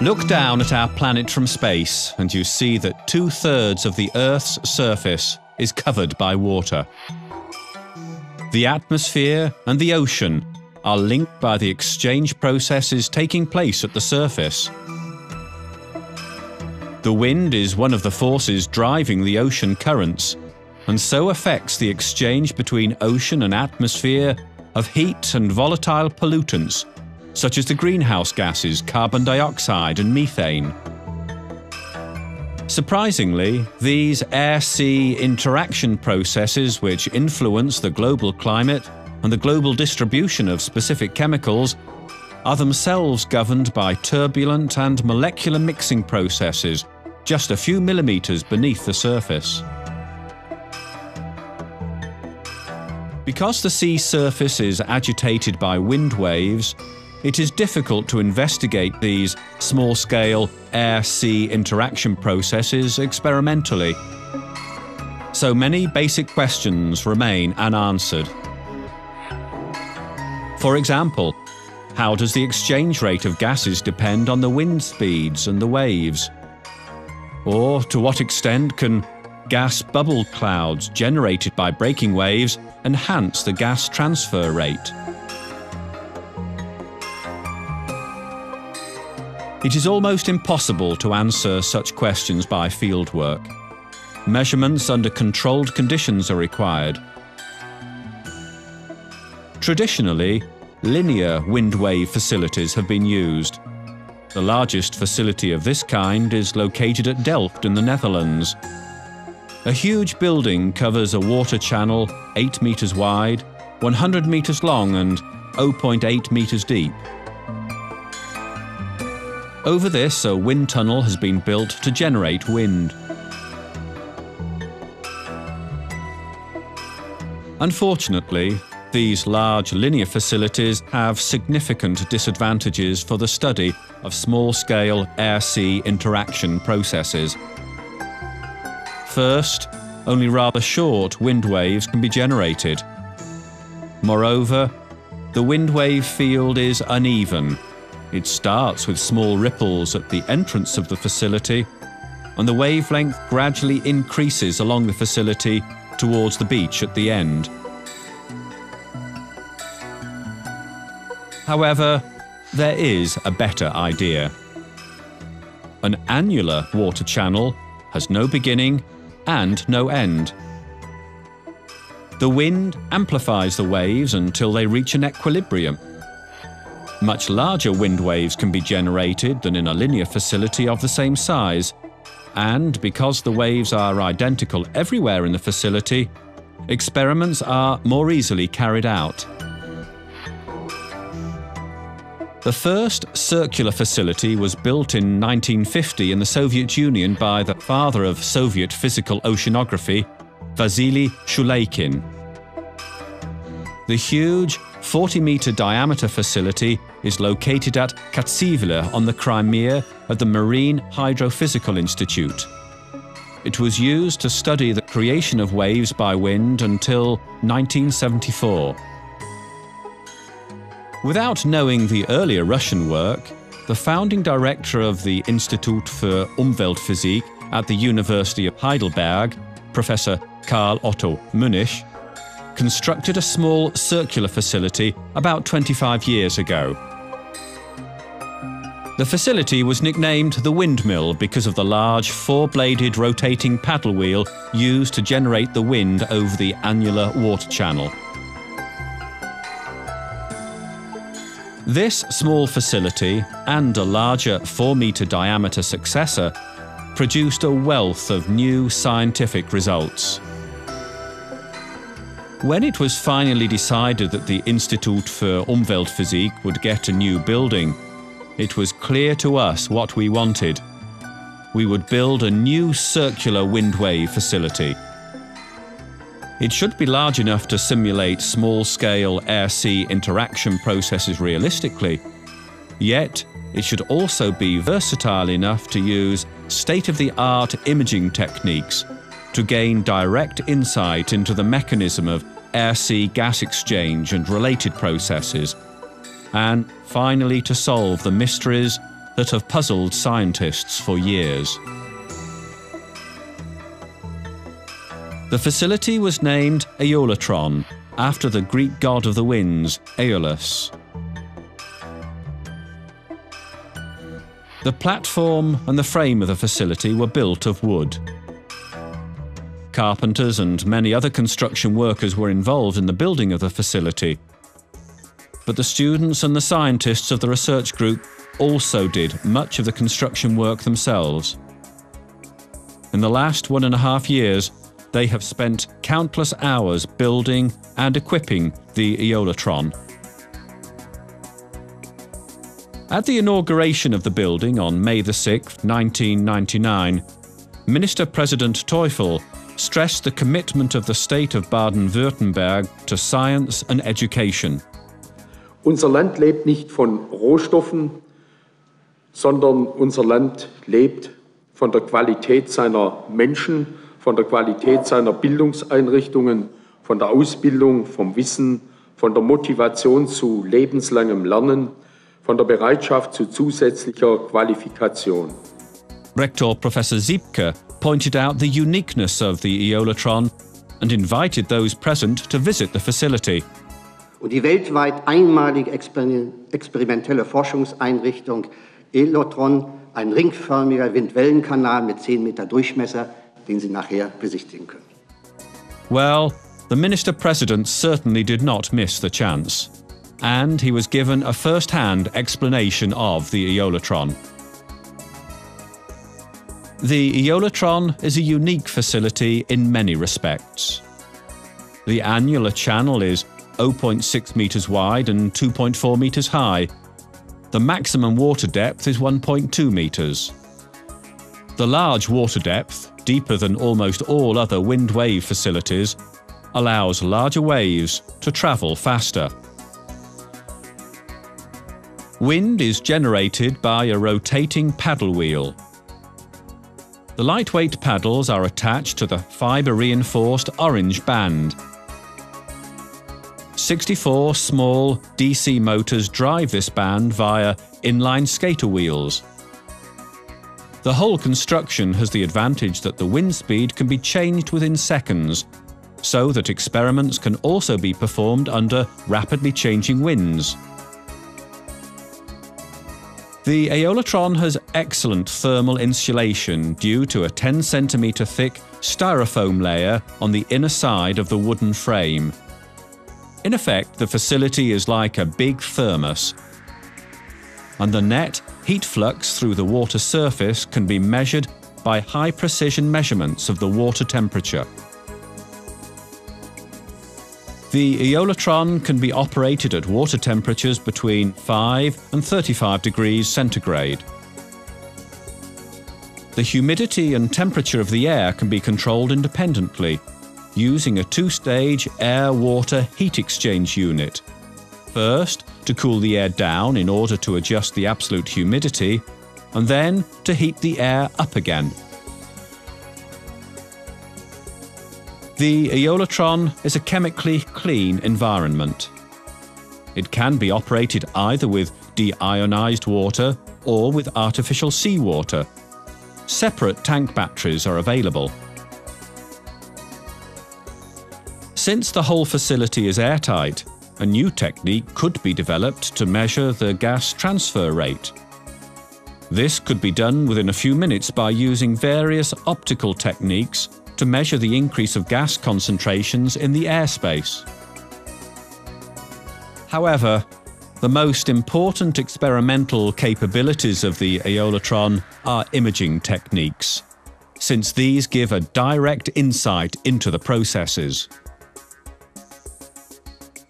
Look down at our planet from space, and you see that two thirds of the Earth's surface is covered by water. The atmosphere and the ocean are linked by the exchange processes taking place at the surface. The wind is one of the forces driving the ocean currents, and so affects the exchange between ocean and atmosphere of heat and volatile pollutants such as the greenhouse gases carbon dioxide and methane. Surprisingly, these air sea interaction processes, which influence the global climate and the global distribution of specific chemicals, are themselves governed by turbulent and molecular mixing processes just a few millimeters beneath the surface. Because the sea surface is agitated by wind waves, it is difficult to investigate these small scale air sea interaction processes experimentally. So many basic questions remain unanswered. For example, how does the exchange rate of gases depend on the wind speeds and the waves? Or to what extent can gas bubble clouds generated by breaking waves enhance the gas transfer rate? It is almost impossible to answer such questions by fieldwork. Measurements under controlled conditions are required. Traditionally, linear wind wave facilities have been used. The largest facility of this kind is located at Delft in the Netherlands. A huge building covers a water channel 8 metres wide, 100 metres long, and 0.8 metres deep. Over this, a wind tunnel has been built to generate wind. Unfortunately, these large linear facilities have significant disadvantages for the study of small-scale air-sea interaction processes. First, only rather short wind waves can be generated. Moreover, the wind wave field is uneven it starts with small ripples at the entrance of the facility, and the wavelength gradually increases along the facility towards the beach at the end. However, there is a better idea. An annular water channel has no beginning and no end. The wind amplifies the waves until they reach an equilibrium much larger wind waves can be generated than in a linear facility of the same size, and because the waves are identical everywhere in the facility, experiments are more easily carried out. The first circular facility was built in 1950 in the Soviet Union by the father of Soviet physical oceanography, Vasily Shuleykin. The huge 40 metre diameter facility is located at Katsiveli on the Crimea at the Marine Hydrophysical Institute. It was used to study the creation of waves by wind until 1974. Without knowing the earlier Russian work, the founding director of the Institut für Umweltphysik at the University of Heidelberg, Professor Karl Otto Münnich, constructed a small circular facility about 25 years ago. The facility was nicknamed the windmill because of the large four-bladed rotating paddle wheel used to generate the wind over the annular water channel. This small facility and a larger 4-metre diameter successor produced a wealth of new scientific results. When it was finally decided that the Institut für Umweltphysik would get a new building, it was clear to us what we wanted. We would build a new circular wind wave facility. It should be large enough to simulate small-scale air-sea interaction processes realistically, yet it should also be versatile enough to use state-of-the-art imaging techniques to gain direct insight into the mechanism of air-sea gas exchange and related processes, and finally to solve the mysteries that have puzzled scientists for years. The facility was named Aeolotron after the Greek god of the winds, Aeolus. The platform and the frame of the facility were built of wood. Carpenters and many other construction workers were involved in the building of the facility. But the students and the scientists of the research group also did much of the construction work themselves. In the last one and a half years, they have spent countless hours building and equipping the Aeolotron. at the inauguration of the building on May 6, 1999, Minister President Teufel stressed the commitment of the state of Baden-Württemberg to science and education. Unser Land lebt nicht von Rohstoffen, sondern unser Land lebt von der Qualität seiner Menschen, von der Qualität seiner Bildungseinrichtungen, von der Ausbildung, vom Wissen, von der Motivation zu lebenslangem Lernen – von der Bereitschaft zu zusätzlicher Qualifikation. Rector Professor Siebke pointed out the uniqueness of the Aeolotron and invited those present to visit the facility. Und die weltweit einmalige experimentelle Forschungseinrichtung Aeolotron, ein ringförmiger Windwellenkanal mit 10 Meter Durchmesser, den Sie nachher besichtigen können. Well, the Minister President certainly did not miss the chance and he was given a first-hand explanation of the Aeolotron. The Aeolotron is a unique facility in many respects. The annular channel is 0.6 metres wide and 2.4 metres high. The maximum water depth is 1.2 metres. The large water depth, deeper than almost all other wind wave facilities, allows larger waves to travel faster. Wind is generated by a rotating paddle wheel. The lightweight paddles are attached to the fibre-reinforced orange band. 64 small DC motors drive this band via inline skater wheels. The whole construction has the advantage that the wind speed can be changed within seconds, so that experiments can also be performed under rapidly changing winds. The Aeolotron has excellent thermal insulation due to a 10 cm thick styrofoam layer on the inner side of the wooden frame. In effect, the facility is like a big thermos. And the net heat flux through the water surface can be measured by high precision measurements of the water temperature. The Aeolotron can be operated at water temperatures between 5 and 35 degrees centigrade. The humidity and temperature of the air can be controlled independently using a two-stage air-water heat exchange unit. First, to cool the air down in order to adjust the absolute humidity, and then to heat the air up again The Aeolotron is a chemically clean environment. It can be operated either with deionized water or with artificial seawater. Separate tank batteries are available. Since the whole facility is airtight, a new technique could be developed to measure the gas transfer rate. This could be done within a few minutes by using various optical techniques to measure the increase of gas concentrations in the airspace. However, the most important experimental capabilities of the Aeolotron are imaging techniques, since these give a direct insight into the processes.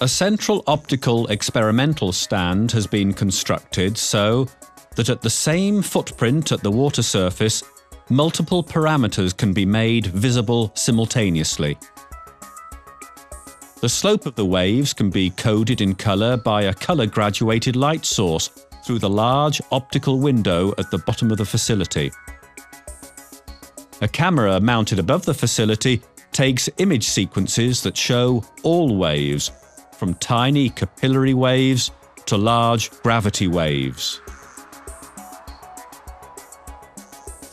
A central optical experimental stand has been constructed so that at the same footprint at the water surface multiple parameters can be made visible simultaneously. The slope of the waves can be coded in colour by a colour-graduated light source through the large optical window at the bottom of the facility. A camera mounted above the facility takes image sequences that show all waves, from tiny capillary waves to large gravity waves.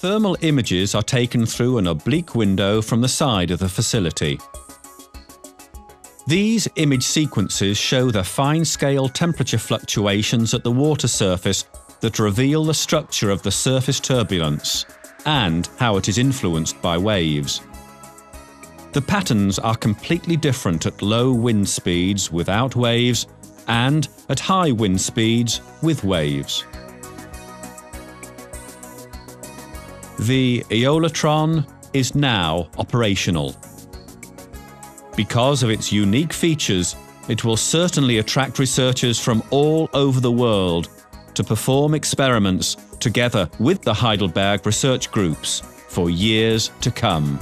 Thermal images are taken through an oblique window from the side of the facility. These image sequences show the fine-scale temperature fluctuations at the water surface that reveal the structure of the surface turbulence and how it is influenced by waves. The patterns are completely different at low wind speeds without waves and at high wind speeds with waves. The Aeolotron is now operational. Because of its unique features, it will certainly attract researchers from all over the world to perform experiments together with the Heidelberg research groups for years to come.